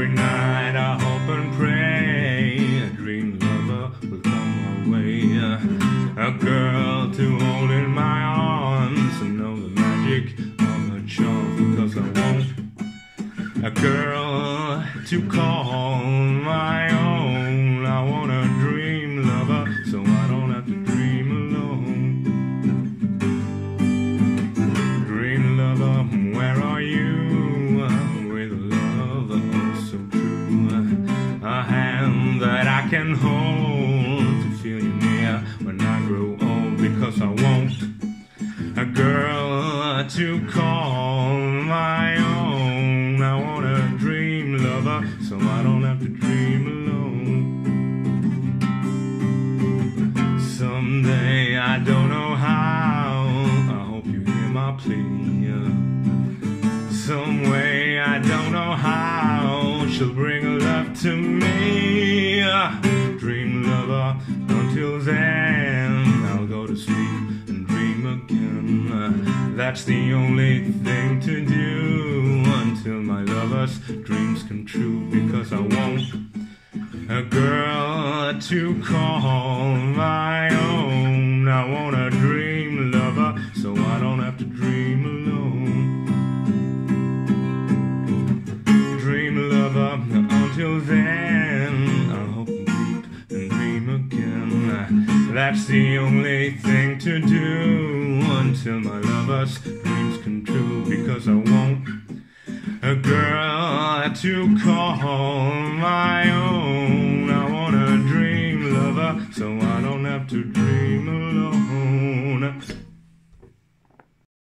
Every night I hope and pray a dream lover will come my way. A girl to hold in my arms and know the magic of her charm. Because I want a girl to call my own. I want a dream lover can hold to feel you near when I grow old because I want a girl to call my own. I want a dream lover so I don't have to dream alone. Someday I don't know how. I hope you hear my plea. Some way I don't know how she'll bring love to me. Until then I'll go to sleep and dream again. That's the only thing to do until my lover's dreams come true because I want a girl to call my own. I want a dream lover so I don't have to dream alone. That's the only thing to do until my lover's dreams come true because I want a girl to call my own. I want a dream lover so I don't have to dream alone.